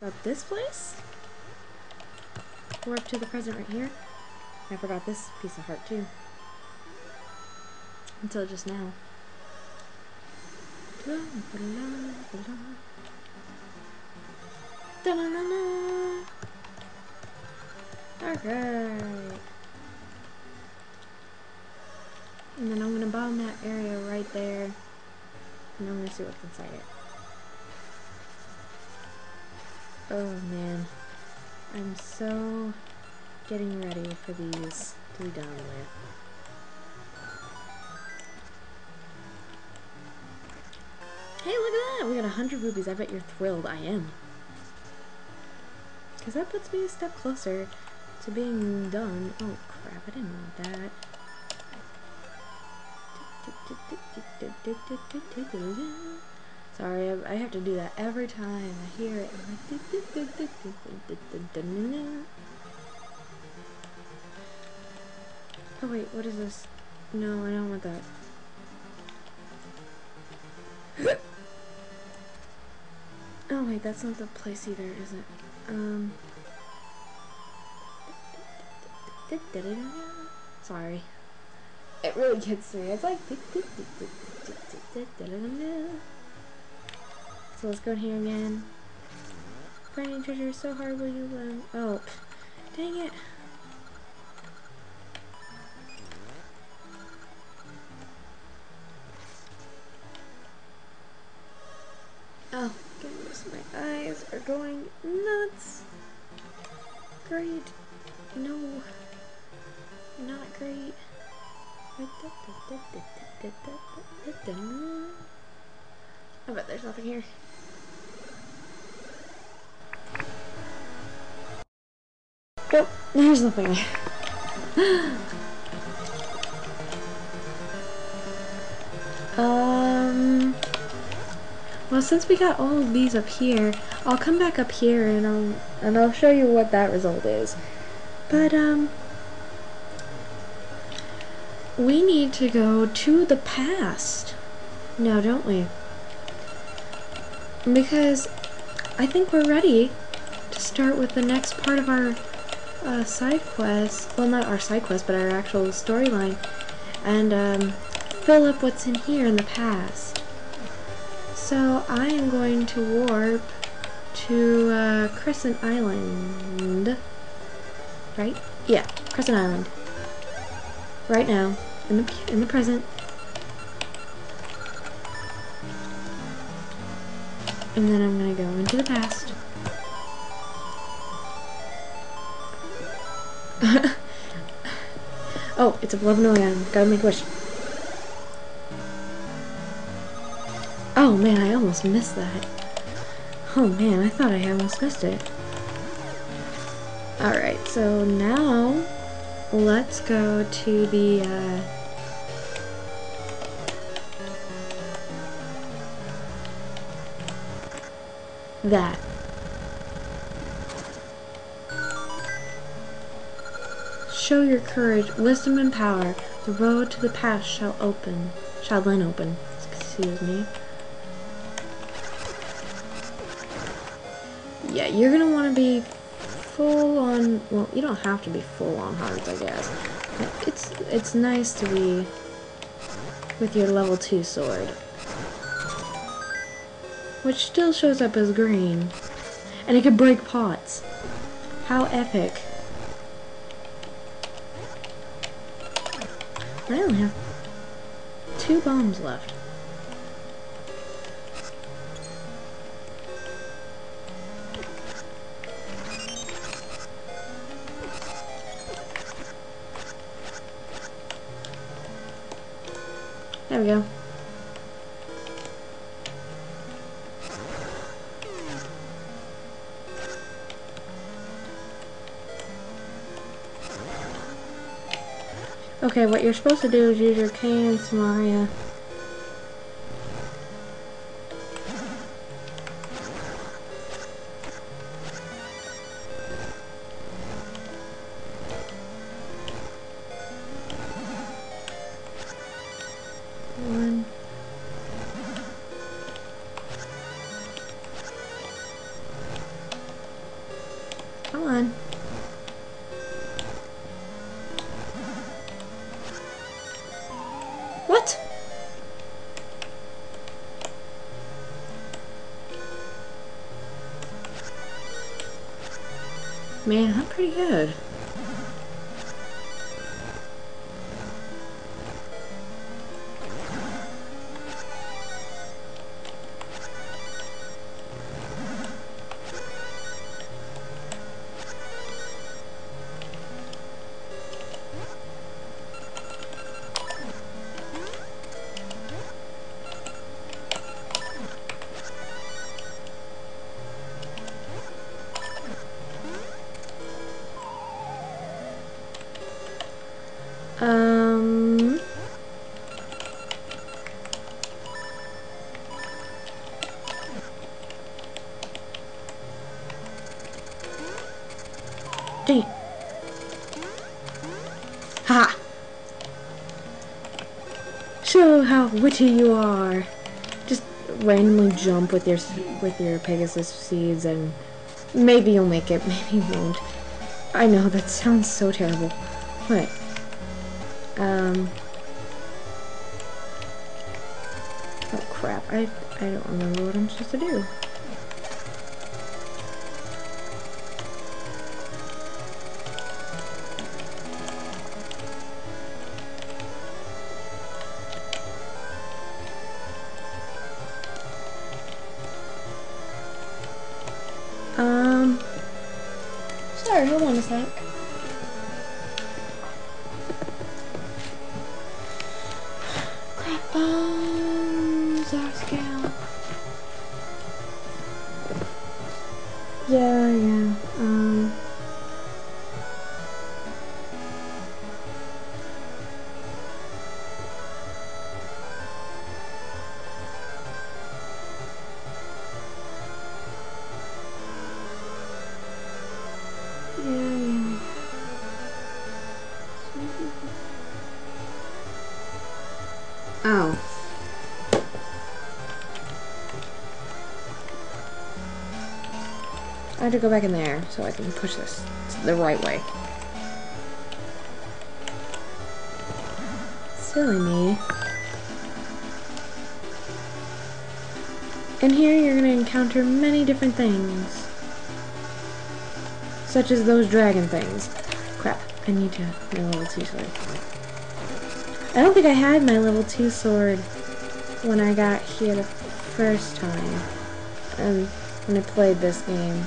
About this place? Or up to the present right here. I forgot this piece of heart too. Until just now. Alright. And then I'm gonna bomb that area right there. And I'm gonna see what's inside it. Oh man. I'm so getting ready for these to be done with. Hey, look at that! We got hundred rupees. I bet you're thrilled. I am. Because that puts me a step closer to being done. Oh crap, I didn't want that. Sorry, I, have to do that every time I hear it. Oh wait, what is this? No, I don't want that. oh wait, that's not the place either, is it? Um. Sorry. It really gets me. It's like. So let's go in here again. Finding treasure is so hard will you learn? Oh, dang it. Oh, goodness, my eyes are going nuts. Great. No. Not great. I bet there's nothing here. Nope, there's nothing um... Well, since we got all of these up here, I'll come back up here and I'll, and I'll show you what that result is. But, um... We need to go to the past. No, don't we? Because I think we're ready to start with the next part of our uh, side quest. Well, not our side quest, but our actual storyline. And um, fill up what's in here in the past. So I am going to warp to uh, Crescent Island. Right? Yeah, Crescent Island. Right now, in the in the present. And then I'm gonna go into the past. oh, it's a 11 a.m. Gotta make a wish. Oh man, I almost missed that. Oh man, I thought I almost missed it. Alright, so now let's go to the uh, that. Show your courage, wisdom, and power. The road to the past shall open. Shall then open. Excuse me. Yeah, you're gonna want to be full on. Well, you don't have to be full on hearts, I guess. It's it's nice to be with your level two sword which still shows up as green. And it can break pots. How epic. I only have two bombs left. There we go. Okay, what you're supposed to do is use your cane Somaria. Man, I'm pretty good. Ha! Show how witty you are. Just randomly jump with your with your Pegasus seeds, and maybe you'll make it. Maybe you won't. I know that sounds so terrible. What? Um. Oh crap! I I don't remember what I'm supposed to do. Sorry, hold on a sec. Crap bombs are scale. Yeah, yeah. Um. Yeah, yeah. Oh. I have to go back in there so I can push this the right way. Silly me. And here you're going to encounter many different things. Such as those dragon things. Crap, I need to my level 2 sword. I don't think I had my level 2 sword when I got here the first time. Um, when I played this game.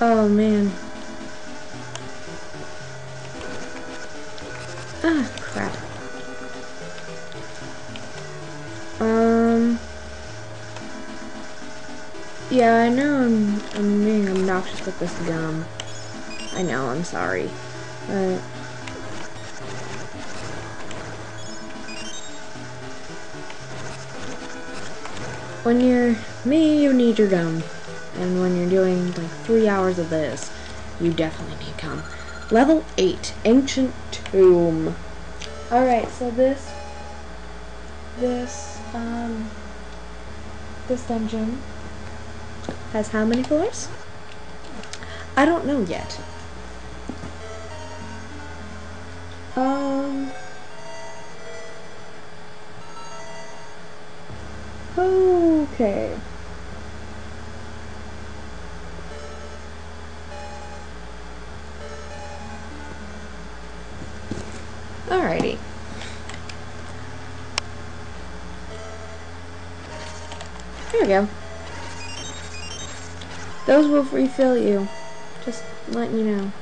Oh man. Ah, crap. Yeah, I know I'm, I'm being obnoxious with this gum. I know, I'm sorry. But. When you're me, you need your gum. And when you're doing like three hours of this, you definitely need gum. Level 8, Ancient Tomb. Alright, so this, this, um, this dungeon has how many floors? I don't know yet. Um, okay. Alrighty. There we go. Those will refill you. Just letting you know.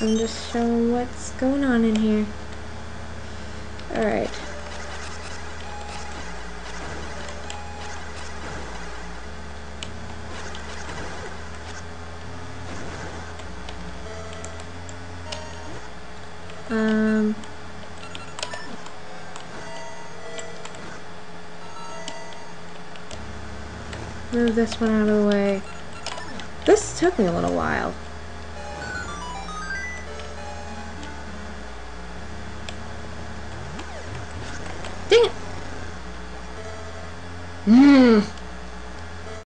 I'm just showing what's going on in here. Alright. Move this one out of the way. This took me a little while. Dang it! Mmm.